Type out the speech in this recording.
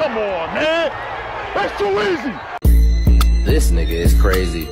Come on, man. That's too easy. This nigga is crazy.